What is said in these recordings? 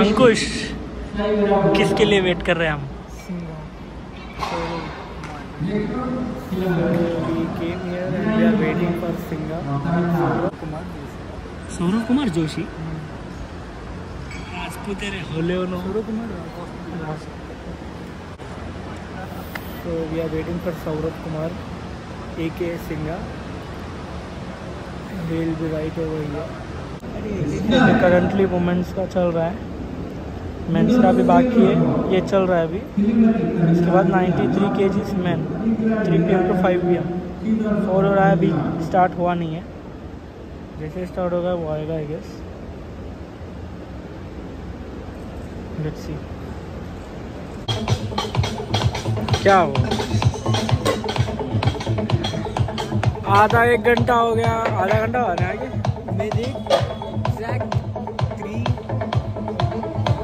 अंकुश किसके लिए वेट कर रहे हैं हम? सौरभ कुमार जोशी? तो राजपूत सौरभ कुमार? तो we are waiting for Saurabh Kumar A K Singha He will be right over here. Currently women's का चल रहा है। मेंस का भी बाकी है। ये चल रहा है अभी। इसके बाद 93 थ्री के जीज man three P M two five P M four हो रहा है अभी। स्टार्ट हुआ नहीं है। जैसे स्टार्ट होगा, वो आएगा आई गेस लेट्स सी क्या हो आधा एक घंटा हो गया आधा घंटा हो रहा है आगे मैं देख थ्री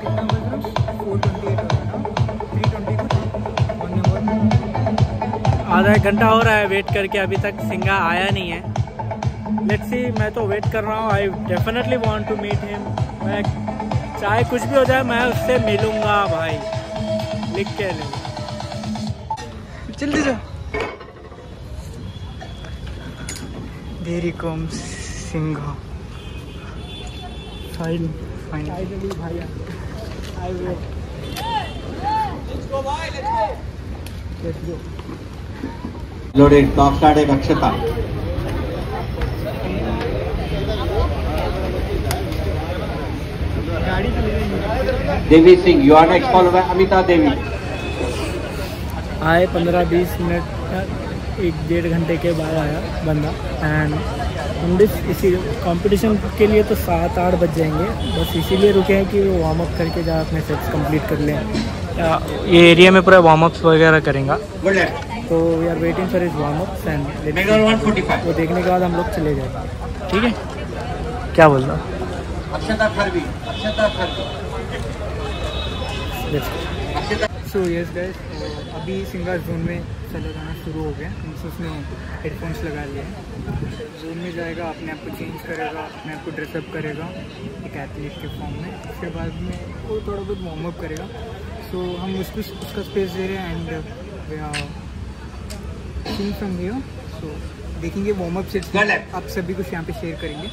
कितना बज रहा फोर ट्वेंटी एट हो रहा ना? थ्री ट्वेंटी को आधा एक घंटा हो रहा है वेट करके अभी तक सिंगा आया नहीं है। लेट्स सी मैं तो वेट कर रहा हूँ I definitely want to meet him मैं चाहे कुछ भी हो जाए मैं उससे मिलूँगा भाई। लिख के ले। जल्दी जा देरी कम सिंघा फाइन फाइन फाइनली भाई। I wait let's go loaded top start एक अक्षता गाड़ी ले Devi Singh you are next follow by Amita Devi. आए पंद्रह बीस मिनट। एक डेढ़ घंटे के बाद आया बंदा। एंड हम भी इसी कंपटीशन के लिए तो सात आठ बज जाएँगे। बस इसीलिए रुके हैं कि वो वार्म अप करके जा अपने सेट्स कंप्लीट कर लें। ये एरिया में पूरा वार्म अप्स वगैरह करेंगा। तो we are waiting for is warm ups and वो देखने के बाद हम लोग चले जाएँगे। ठीक है। क्या बोल रहा सो यस गाइस अभी सिंगर जोन में चले जाना शुरू हो गया। मीन्स उसने हेडफोन्स लगा लिए। जोन में जाएगा अपने आप को चेंज करेगा अपने आप को ड्रेसअप करेगा एक एथलीट के फॉर्म में। उसके बाद में वो थोड़ा बहुत वार्म अप करेगा। सो हम उसको उसका स्पेस दे रहे हैं and seen from here so देखेंगे वार्म अप सेट्स आप सभी कुछ यहाँ पे शेयर करेंगे।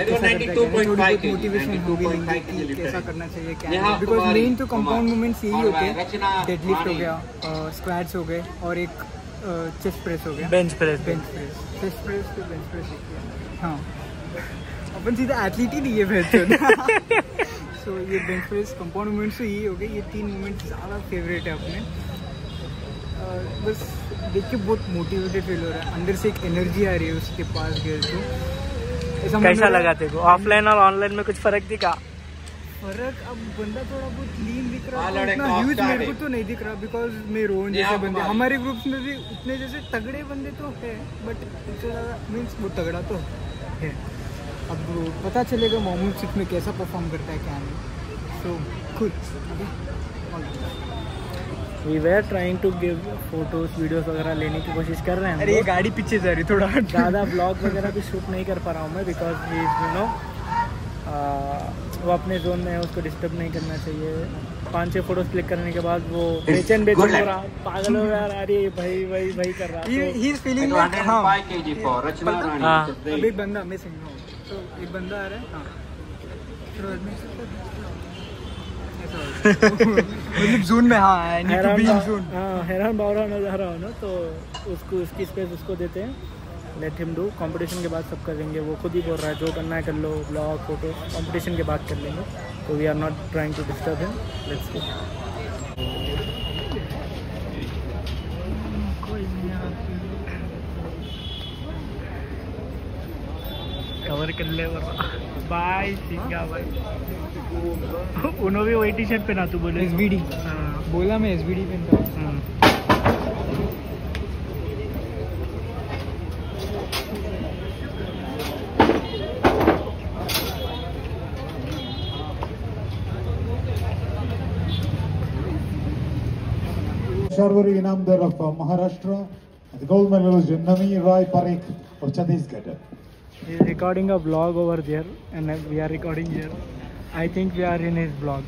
मेरे को कैसा करता है, क्या नहीं, थोड़ी 92.5 बहुत मोटिवेशन होगी 92.5 लेंगे kg कि कैसा करना चाहिए क्या नेहा बिकॉज़ मेन तो कंपाउंड मूवमेंट्स यही होते हैं। डेडलिफ्ट हो गया स्क्वाट्स हो गए और एक चेस्ट प्रेस हो गया। Bench press bench press chest press तो बेंच प्रेस ही हाँ। अपन सीधा एथलीट ही नहीं है फिर सो ये बेंच प्रेस कंपाउंड मूवमेंट्स तो यही हो गए। ये तीन ज़्यादा फेवरेट है अपने। बस देख के बहुत मोटिवेटेड फील हो रहा है। अंदर से एक एनर्जी आ रही है उसके पास गए तो मन कैसा लगा तेरे को? ऑफलाइन और ऑनलाइन में कुछ फ़र्क दिखा? फ़र्क? अब बंदा थोड़ा बहुत लीन दिख रहा हाँ, है उतना ह्यूज मेरे को तो नहीं दिख रहा बिकॉज़ मैं रोहन जैसे बंदे हमारे ग्रुप्स में भी उतने जैसे तगड़े बंदे तो है बट उससे ज़्यादा मीन्स वो तगड़ा तो है। अब पता चलेगा मोहम्मद सिख में कैसा परफॉर्म करता है क्या नहीं। सो खुद we were trying to give photos videos वगैरह लेने की कोशिश कर रहे हैं अरे ये गाड़ी पीछे जा रही थोड़ा ज़्यादा ब्लॉग वगैरह भी शूट नहीं कर पा रहा हूँ मैं बिकॉज़ ही यू नो वो अपने जोन में है उसको डिस्टर्ब नहीं करना चाहिए। पाँच छः फ़ोटोज़ क्लिक करने के बाद वो बेचैन बेचैन हो रहा पागल हो यार अरे भाई भाई भाई कर रहा तो हाँ। 105 kg for रचना रानी हाँ। Great. बंदा मैं सिंह हूँ। तो एक बंदा आ रहा है हाँ फिर आदमी ऐसा होता है। मतलब जोन में हाँ I need to be in zone हाँ हैरान बावरा नज़र आ रहा हो ना तो उसको उसकी स्पेस उसको देते हैं। लेट हिम डू कंपटीशन के बाद सब करेंगे वो खुद ही बोल रहा है जो करना है कर लो ब्लॉग फ़ोटो कंपटीशन के बाद कर लेंगे। तो we are not trying to disturb him let's go cover कर ले बाय उन्होंने भी वही टी शर्ट पहना तू बोले। एस बी हाँ। बोला मैं S B D Inamdar of Maharashtra gold medal Navi Rai Parekh of Chhattisgarh. He's recording a vlog over there and we are recording here. I think we are in his vlog.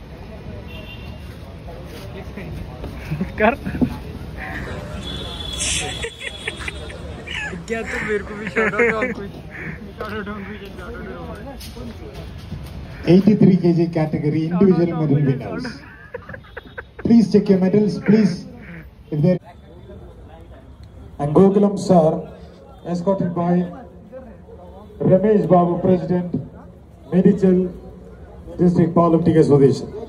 कर क्या तो मेरे को भी shout out और कुछ shout out और कुछ shout out और कुछ। 83 kg category individual medal winners. Please check your medals, please. If there and Gokulam sir, escorted by Ramesh Babu, President, Medical District Politic Association.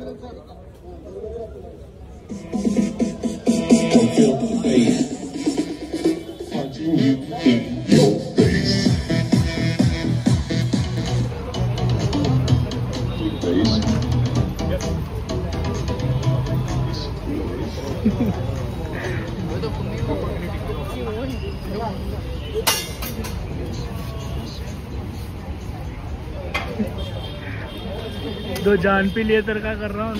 दो जान पी लिए तेरे का कर रहा हूँ।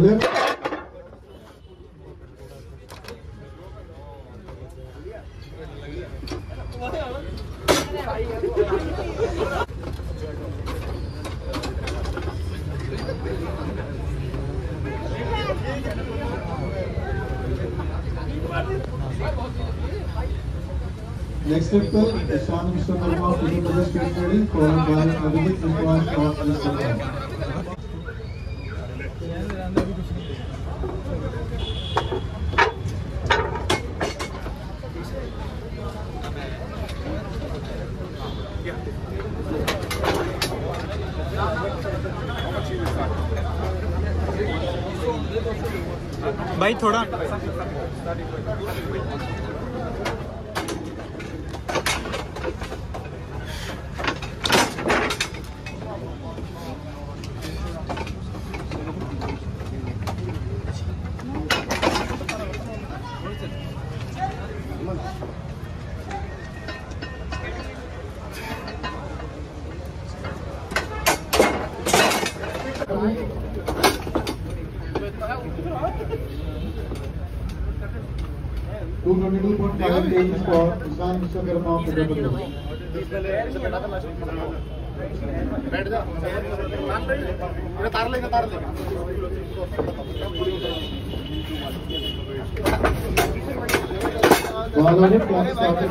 ना Next step, Ishan Mishra Verma of Pradesh State followed by Abhijit Mishra of Mishra थोड़ा Uttar Pradesh. While on it, clock started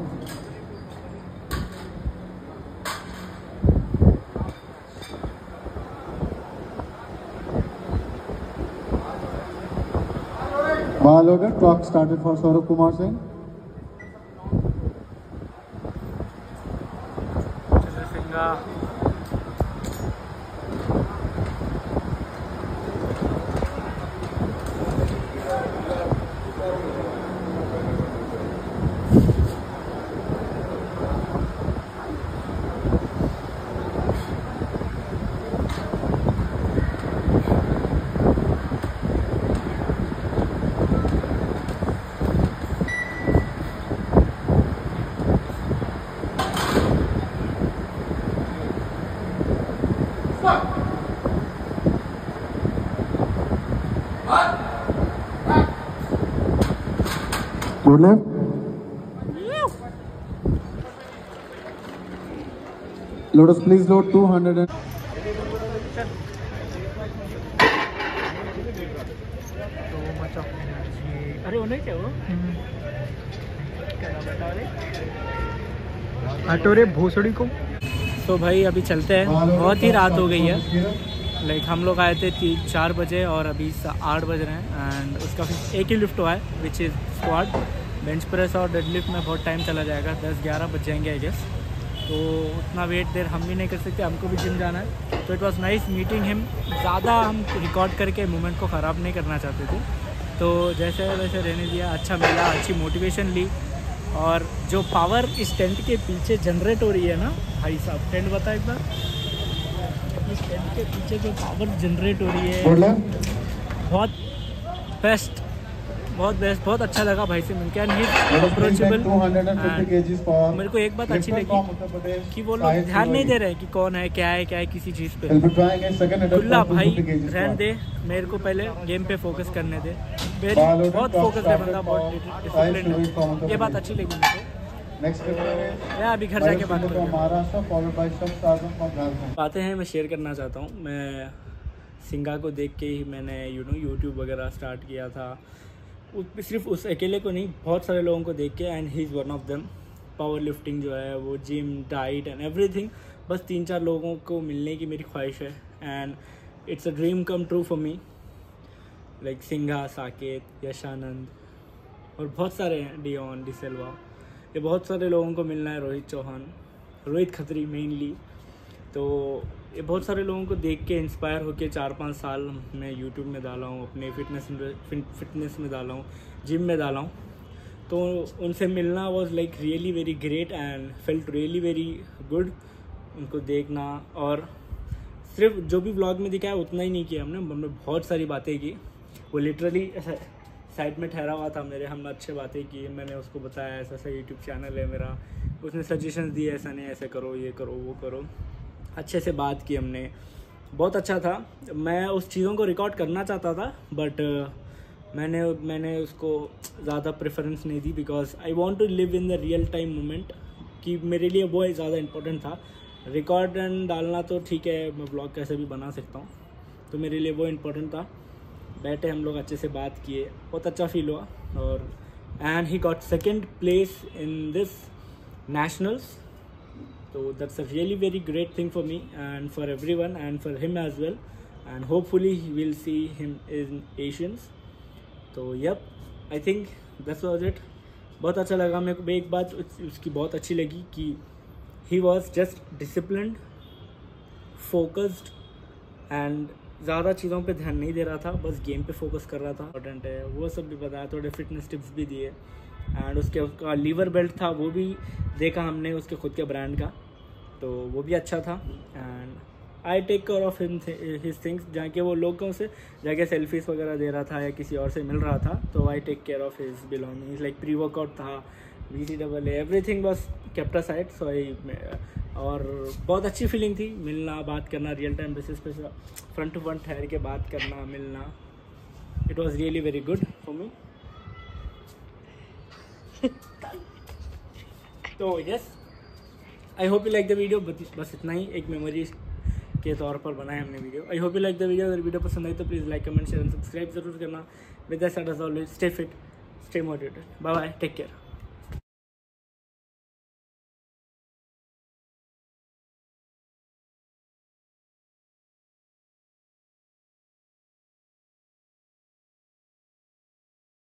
Balogan clock started for Saurabh Kumar Singh. Chandra Good us please load 200 and तो मचा होने क्या वो हटोरे भोसड़ी को तो भाई अभी चलते हैं। बहुत ही रात हो गई है। लाइक हम लोग आए थे तीन चार बजे और अभी आठ बज रहे हैं। एंड उसका फिर एक ही लिफ्ट हुआ है which is squat bench press और डेड लिफ्ट में बहुत टाइम चला जाएगा। दस ग्यारह बज जाएँगे आई गेस तो उतना वेट देर हम भी नहीं कर सकते हमको भी जिम जाना है। तो it was nice meeting him ज़्यादा हम रिकॉर्ड करके मोमेंट को ख़राब नहीं करना चाहते थे। तो जैसे वैसे रहने दिया अच्छा मिला अच्छी मोटिवेशन ली। और जो पावर इस टेंट के पीछे जनरेट हो रही है ना भाई साहब टेंट बता एक बार। इस टेंट के पीछे जो पावर जनरेट हो रही है। बहुत बेस्ट बहुत बेस्ट बहुत अच्छा लगा भाई से मिलकर and he approachable 250 kgs for मेरे को एक बात अच्छी लगी कि वो लोग ध्यान नहीं दे रहे हैं कि कौन है क्या है क्या है किसी चीज़ पे। खुला भाई 250 रहने दे। मेरे को पहले गेम पे फोकस करने दे। बहुत फोकस है बंदा बहुत डिसिप्लिन ये बात अच्छी लगी मुझे मैं अभी घर जाके बात. बातें हैं मैं शेयर करना चाहता हूँ। मैं सिंगा को देख के ही मैंने यू नो यूट्यूब वगैरह स्टार्ट किया था। सिर्फ़ उस अकेले को नहीं बहुत सारे लोगों को देख के and he is one of them powerlifting जो है वो जिम डाइट एंड एवरीथिंग बस तीन चार लोगों को मिलने की मेरी ख्वाहिश है। And it's a dream come true for me like Singha Saket Yashanand और बहुत सारे हैं डियोन डिसेल्वा ये बहुत सारे लोगों को मिलना है रोहित चौहान, रोहित खत्री मेनली तो ये बहुत सारे लोगों को देख के इंस्पायर होके चार पाँच साल मैं यूट्यूब में डाला हूँ, अपने फिटनेस फिटनेस में डाला हूँ जिम में डाला हूँ। तो उनसे मिलना was like really very great and felt really very good उनको देखना और सिर्फ़ जो भी ब्लॉग में दिखाया उतना ही नहीं किया हमने हमने बहुत सारी बातें की। वो लिटरली साइड में ठहरा हुआ था मेरे, हमने अच्छे बातें की, मैंने उसको बताया, ऐसा ऐसा यूट्यूब चैनल है मेरा। उसने सजेशन दिए, ऐसा नहीं, ऐसे करो, ये करो, वो करो। अच्छे से बात की हमने। बहुत अच्छा था। मैं उस चीज़ों को रिकॉर्ड करना चाहता था बट मैंने मैंने उसको ज़्यादा प्रेफरेंस नहीं दी because I want to live in the real time moment कि मेरे लिए वो ज़्यादा इंपॉर्टेंट था। रिकॉर्ड डालना तो ठीक है, मैं ब्लॉग कैसे भी बना सकता हूँ तो मेरे लिए वो इम्पोर्टेंट था। बैठे हम लोग अच्छे से बात किए। बहुत अच्छा फील हुआ और and he got second place in this nationals so that's a really very great thing for me and for everyone and for him as well and hopefully will see him in Asians तो yup I think that's was it बहुत अच्छा लगा मेरे को। एक बात उसकी बहुत अच्छी लगी कि he was just discipline focused and ज़्यादा चीज़ों पे ध्यान नहीं दे रहा था, बस गेम पे फोकस कर रहा था। इम्पोर्टेंट है, वो सब भी बताया, थोड़े फिटनेस टिप्स भी दिए। एंड उसके उसका लीवर बेल्ट था, वो भी देखा हमने उसके खुद के ब्रांड का। तो वो भी अच्छा था। And I take care of him his things जाके वो लोगों से जाके सेल्फीज वगैरह दे रहा था या किसी और से मिल रहा था तो I take care of his belonging like pre workout था we C double everything बस केप्ट साइड सो आई और बहुत अच्छी फीलिंग थी मिलना, बात करना रियल टाइम बेसिस पे फ्रंट टू फ्रंट ठहर के बात करना, मिलना। It was really very good for me तो yes I hope you like the video बस इतना ही, एक मेमोरी के तौर पर बनाया हमने video I hope you like the video अगर वीडियो पसंद आई तो please like comment share and subscribe ज़रूर करना. With that always stay fit stay motivated bye bye take care